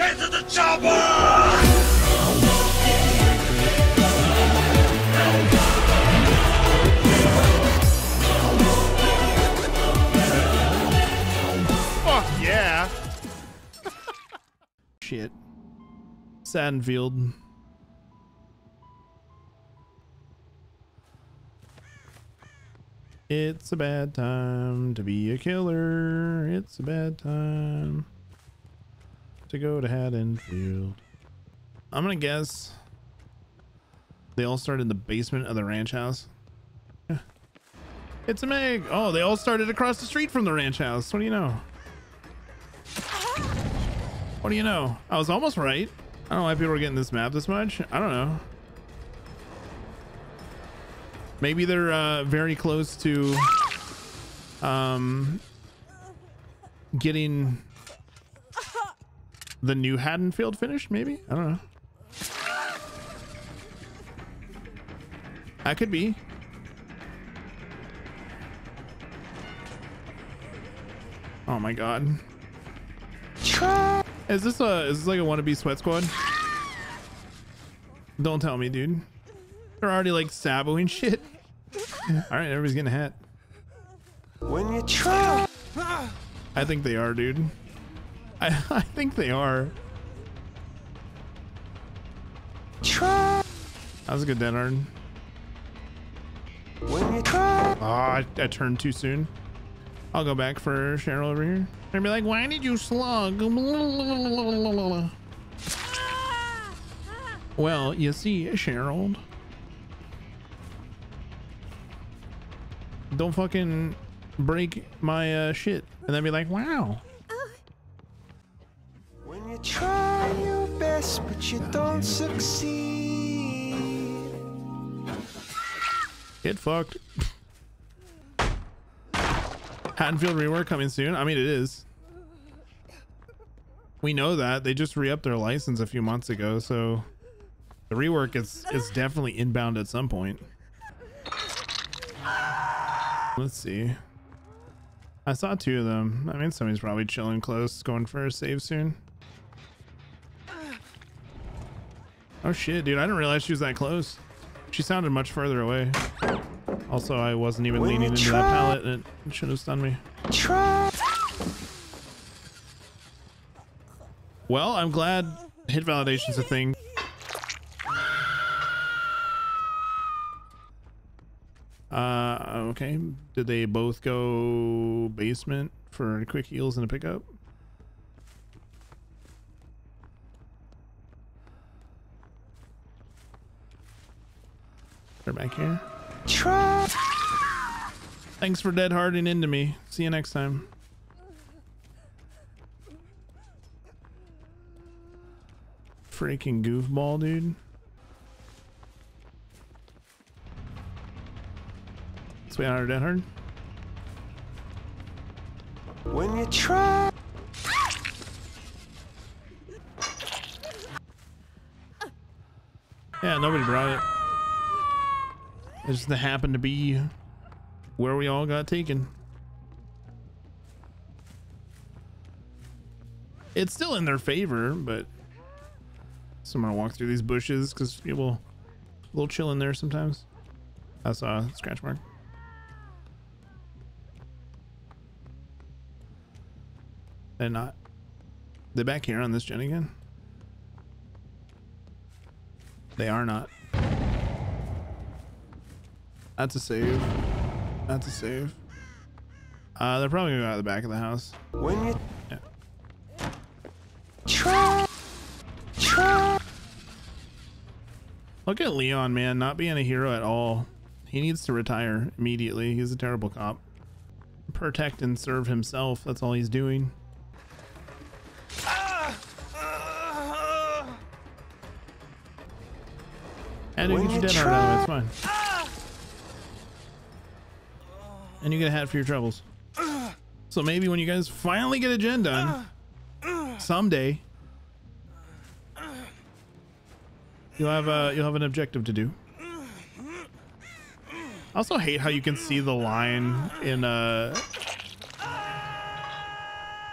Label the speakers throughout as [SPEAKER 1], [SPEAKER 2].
[SPEAKER 1] Get to the chopper!
[SPEAKER 2] Yeah. Shit. Sandfield. It's a bad time to be a killer. It's a bad time to go to Haddonfield. I'm gonna guess they all started in the basement of the ranch house. It's a Meg. Oh, they all started across the street from the ranch house. What do you know? What do you know? I was almost right. I don't know why people are getting this map this much. I don't know. Maybe they're uh, very close to um, getting the new Haddonfield finished. Maybe I don't know. That could be. Oh my god. Is this a is this like a wannabe sweat squad? Don't tell me, dude. They're already like saboing shit. Alright, everybody's getting a hat.
[SPEAKER 3] When you try.
[SPEAKER 2] I think they are, dude. I, I think they are.
[SPEAKER 3] Try.
[SPEAKER 2] That was a good dead
[SPEAKER 3] you try.
[SPEAKER 2] Oh, I, I turned too soon. I'll go back for Cheryl over here. And be like, why did you slug? Well, you see, Cheryl. Don't fucking break my uh, shit. And then be like, wow.
[SPEAKER 3] Try your best, but you don't succeed.
[SPEAKER 2] Get fucked. Haddonfield rework coming soon. I mean, it is. We know that they just re-upped their license a few months ago, so the rework is is definitely inbound at some point. Let's see. I saw two of them. I mean, somebody's probably chilling close, going for a save soon. Oh shit, dude! I didn't realize she was that close. She sounded much further away. Also, I wasn't even leaning into that pallet. and It should have stunned me.
[SPEAKER 3] Try.
[SPEAKER 2] Well, I'm glad hit validation's a thing. Uh, okay. Did they both go basement for quick heals and a pickup? They're back here.
[SPEAKER 3] Try.
[SPEAKER 2] Thanks for dead harding into me. See you next time. Freaking goofball, dude. Let's wait on our dead hard.
[SPEAKER 3] When you try.
[SPEAKER 2] Yeah, nobody brought it. It just happened to be where we all got taken. It's still in their favor, but so I'm gonna walk through these bushes because people a little chill in there sometimes. I saw a scratch mark. They're not. They're back here on this gen again. They are not. That's a save. That's a save. Uh, they're probably gonna go out of the back of the house.
[SPEAKER 3] When you
[SPEAKER 2] Yeah.
[SPEAKER 3] try. Try.
[SPEAKER 2] Look at Leon, man, not being a hero at all. He needs to retire immediately. He's a terrible cop. Protect and serve himself. That's all he's doing. And you
[SPEAKER 3] When
[SPEAKER 2] get your
[SPEAKER 3] you
[SPEAKER 2] dead hard out of. It's fine. And you get a hat for your troubles. So maybe when you guys finally get a gen done, someday, you'll have a you'll have an objective to do. I also hate how you can see the line in uh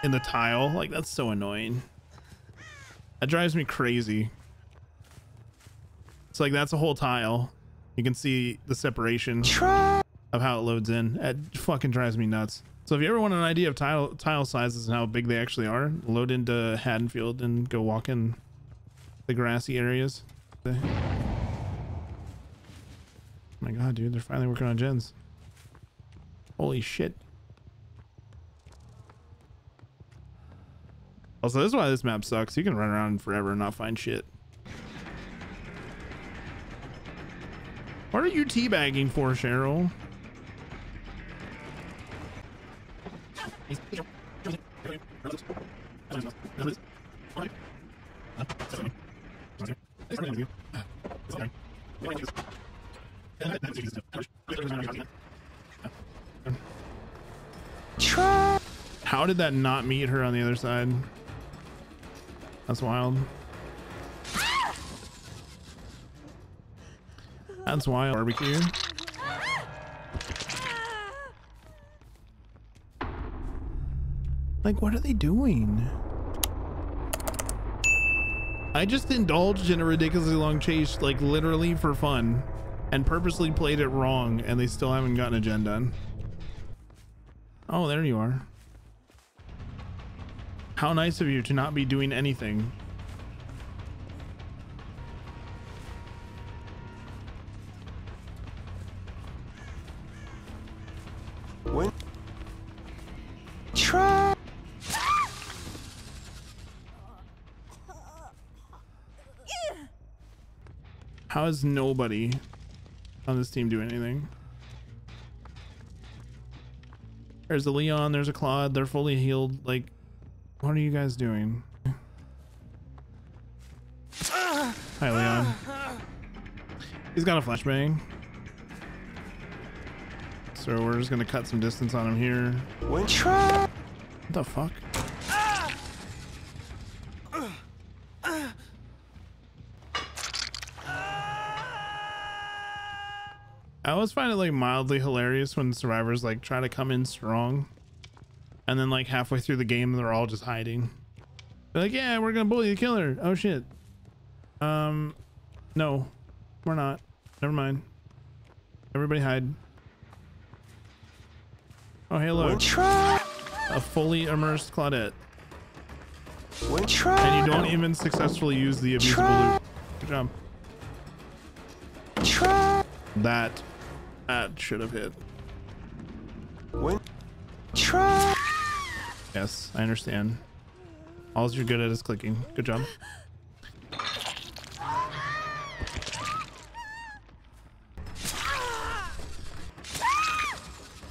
[SPEAKER 2] in the tile. Like that's so annoying. That drives me crazy. It's like that's a whole tile. You can see the separation
[SPEAKER 3] Try.
[SPEAKER 2] Of how it loads in. It fucking drives me nuts. So if you ever want an idea of tile tile sizes and how big they actually are, load into Haddonfield and go walk in the grassy areas. Oh my god, dude, they're finally working on gens. Holy shit. Also, this is why this map sucks. You can run around forever and not find shit. What are you teabagging for, Cheryl? How did that not meet her on the other side? That's wild. That's wild. Barbecue. Like, what are they doing? I just indulged in a ridiculously long chase, like literally for fun, and purposely played it wrong, and they still haven't gotten a gen done. Oh, there you are. How nice of you to not be doing anything. How is nobody on this team doing anything? There's a Leon, there's a Claude, they're fully healed. Like, what are you guys doing? Hi, Leon. He's got a flashbang. So we're just gonna cut some distance on him here. What the fuck? I always find it like mildly hilarious when survivors like try to come in strong and then like halfway through the game they're all just hiding. They're like, yeah, we're gonna bully the killer. Oh shit. Um no, we're not. Never mind. Everybody hide. Oh hey
[SPEAKER 3] When.
[SPEAKER 2] look,
[SPEAKER 3] Try.
[SPEAKER 2] a fully immersed Claudette. And you don't even successfully use the abusable loop. Good job. That that should have hit.
[SPEAKER 3] When. Try.
[SPEAKER 2] Yes, I understand. All you're good at is clicking. Good job.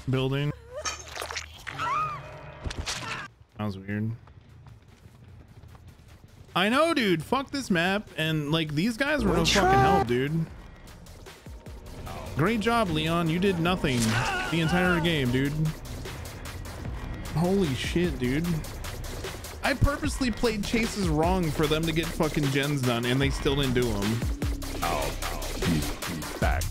[SPEAKER 2] Building. That was weird. I know, dude. Fuck this map. And like these guys were no fucking help, dude. Great job, Leon. You did nothing the entire game, dude. Holy shit, dude. I purposely played chases wrong for them to get fucking gens done, and they still didn't do them.
[SPEAKER 1] I'll be back.